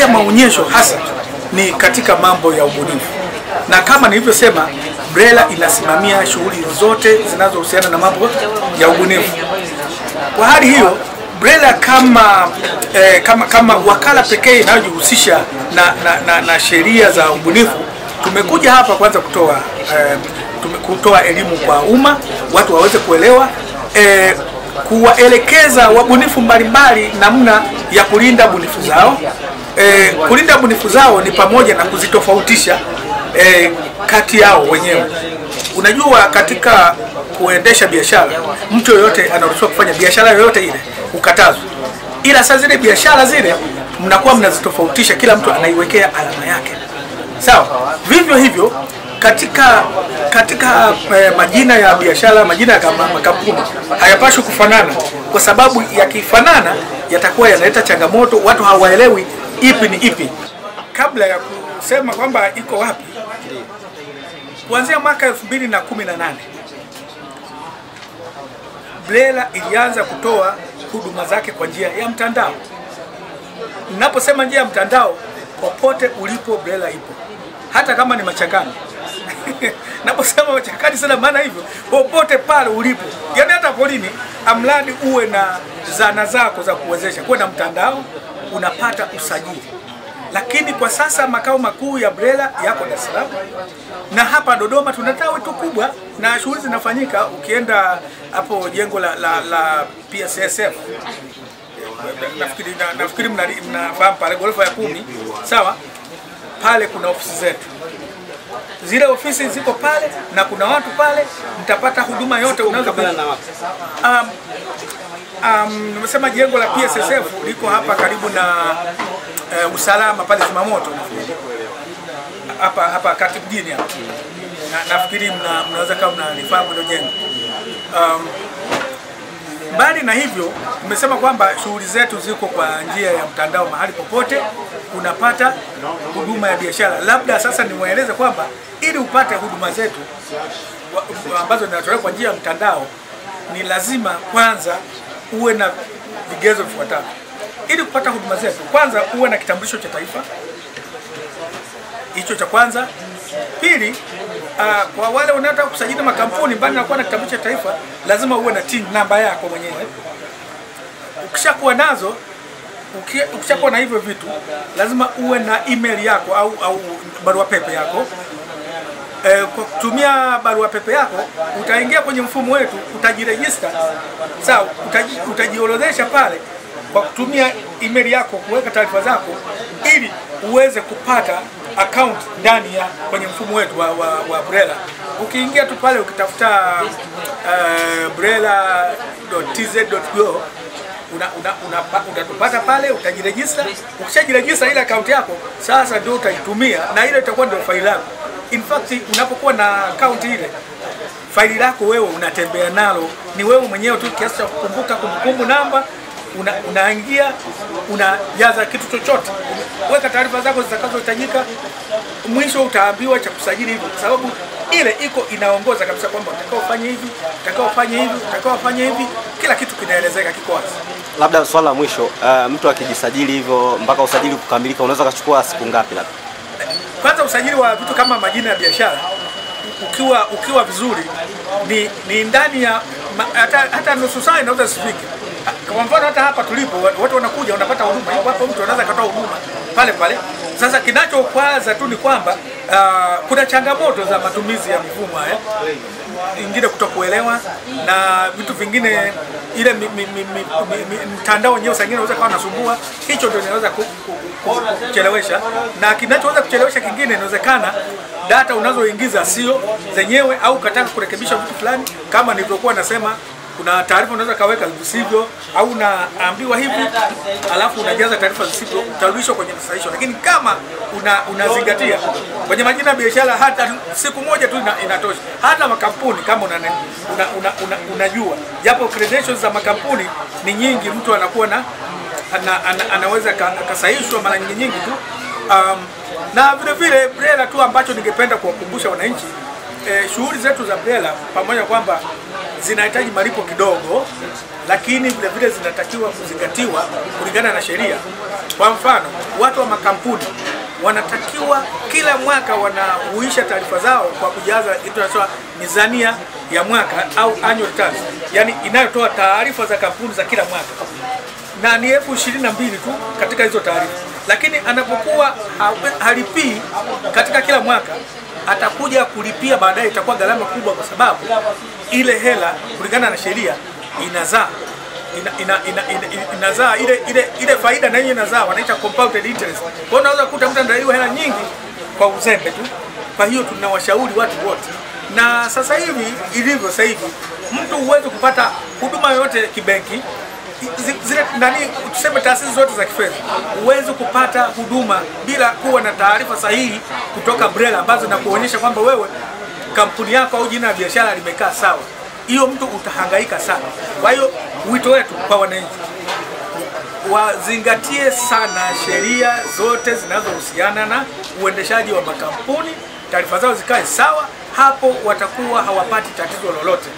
haya maonyesho hasa ni katika mambo ya ubunifu, na kama nilivyosema, BRELA inasimamia shughuli zote zinazohusiana na mambo ya ubunifu. Kwa hali hiyo BRELA kama, eh, kama, kama wakala pekee inayojihusisha na, na, na, na sheria za ubunifu tumekuja hapa kwanza kutoa eh, kutoa elimu kwa umma, watu waweze kuelewa eh, kuwaelekeza wabunifu mbalimbali namna ya kulinda bunifu zao. Eh, kulinda bunifu zao ni pamoja na kuzitofautisha e, kati yao wenyewe. Unajua, katika kuendesha biashara, mtu yoyote anaruhusiwa kufanya biashara yoyote ile, ukatazwa, ila saa zile biashara zile mnakuwa mnazitofautisha, kila mtu anaiwekea alama yake. Sawa. Vivyo hivyo katika katika eh, majina ya biashara, majina ya makampuni hayapaswi kufanana, kwa sababu yakifanana yatakuwa yanaleta changamoto, watu hawaelewi ipi ni ipi. Kabla ya kusema kwamba iko wapi, kuanzia mwaka 2018 Blela ilianza kutoa huduma zake kwa njia ya mtandao. Ninaposema njia ya mtandao, popote ulipo BRELA ipo, hata kama ni machakani. Naposema machakani, sina maana hivyo, popote pale ulipo, yaani hata polini, amradi uwe na zana zako za kuwezesha kuwe na mtandao, unapata usajili. Lakini kwa sasa makao makuu ya BRELA yako Dar es Salaam. Na hapa Dodoma tuna tawi tu kubwa na shughuli zinafanyika. Ukienda hapo jengo la, la, la PSSF nafikiri na, nafikiri mnafahamu pale ghorofa ya kumi, sawa, pale kuna ofisi zetu. Zile ofisi ziko pale na kuna watu pale, mtapata huduma yote unaweza um, um, nimesema jengo la PSSF liko hapa karibu na uh, usalama pale zimamoto. Hapa hapa kati mjini hapa. Na, nafikiri mna, mnaweza kama mnalifahamu hilo jengo. Um, Mbali na hivyo, umesema kwamba shughuli zetu ziko kwa njia ya mtandao, mahali popote unapata huduma ya biashara. Labda sasa niwaeleze kwamba ili upate huduma zetu ambazo zinatolewa kwa njia ya mtandao, ni lazima kwanza uwe na vigezo vifuatavyo ili kupata huduma zetu. Kwanza uwe na kitambulisho cha taifa, hicho cha kwanza. Pili, uh, kwa wale wanaotaka kusajili makampuni, mbali na kuwa na kitambulisho cha taifa, lazima uwe na TIN namba yako mwenyewe. Ukishakuwa nazo ukishakuwa na hivyo vitu, lazima uwe na email yako au, au barua pepe yako. E, kwa kutumia barua pepe yako utaingia kwenye mfumo wetu, utajirejista sawa, utaji, utajiorodhesha pale kwa kutumia email yako kuweka taarifa zako ili uweze kupata account ndani ya kwenye mfumo wetu wa, wa, wa BRELA. Ukiingia tu pale ukitafuta uh, brela.tz.go una, una, una, utatupata pale, utajirejista. Ukishajirejista ile akaunti yako sasa ndio utaitumia na ile itakuwa ndio faili lako. In fact unapokuwa na account ile faili lako wewe unatembea nalo, ni wewe mwenyewe tu kiasi cha kukumbuka kumbukumbu namba una, unaingia unajaza kitu chochote, weka taarifa zako zitakazohitajika. Mwisho utaambiwa cha kusajili hivyo, sababu ile iko inaongoza kabisa kwamba utakao ufanye hivi, utakao ufanye hivi, utakao ufanye hivi, kila kitu kinaelezeka, kiko wazi. Labda swala la mwisho, uh, mtu akijisajili hivyo mpaka usajili kukamilika unaweza kuchukua siku ngapi labda? Kwanza usajili wa vitu kama majina ya biashara ukiwa ukiwa vizuri ni, ni ndani ya ma- hata, hata nusu saa inaweza sifike. Kwa mfano hata hapa tulipo watu wanakuja wanapata huduma hapo, mtu anaweza kutoa huduma pale pale. Sasa kinachokwaza tu ni kwamba uh, kuna changamoto za matumizi ya mfumo haya, ingine kutokuelewa na vitu vingine, ile mtandao wenyewe saa ingine unaweza kuwa nasumbua. Hicho ndio inaweza ku- ku- ku- kuchelewesha, na kinachoweza kuchelewesha kingine, inawezekana data unazoingiza sio zenyewe, au kataka kurekebisha vitu fulani, kama nilivyokuwa nasema kuna taarifa unaweza kaweka visivyo au unaambiwa hivi alafu unajaza taarifa zisivyo, utarudishwa kwenye msaisho Lakini kama una, unazingatia kwenye majina ya biashara, hata siku moja tu ina, inatosha. Hata makampuni kama una, una, una, una, unajua japo credentials za makampuni ni nyingi, mtu anakuwa na ana, ana, anaweza ka- akasahihishwa mara nyingi nyingi tu um, na vile vile BRELA tu ambacho ningependa kuwakumbusha wananchi eh, shughuli zetu za BRELA pamoja kwamba zinahitaji malipo kidogo, lakini vile vile zinatakiwa kuzingatiwa kulingana na sheria. Kwa mfano, watu wa makampuni wanatakiwa kila mwaka wanahuisha taarifa zao kwa kujaza kinachoitwa mizania ya mwaka au annual returns, yani inayotoa taarifa za kampuni za kila mwaka na ni elfu ishirini na mbili tu katika hizo taarifa, lakini anapokuwa ha- halipii katika kila mwaka atakuja kulipia baadaye, itakuwa gharama kubwa, kwa sababu ile hela kulingana na sheria inazaa ina, ina, ina, ina, ina, inazaa ile, ile, ile faida na yeye inazaa wanaita compounded interest. Kwa hiyo unaweza kukuta mtu anadaiwa hela nyingi kwa uzembe tu. Kwa hiyo tunawashauri watu wote, na sasa hivi ilivyo sasa hivi, mtu huwezi kupata huduma yoyote kibenki zile nani tuseme taasisi zote za kifedha huwezi kupata huduma bila kuwa na taarifa sahihi kutoka BRELA ambazo zinakuonyesha kwamba wewe kampuni yako au jina la biashara limekaa sawa. Hiyo mtu utahangaika sana. Kwa hiyo wito wetu kwa wananchi wazingatie sana sheria zote zinazohusiana na uendeshaji wa makampuni, taarifa zao zikae sawa, hapo watakuwa hawapati tatizo lolote.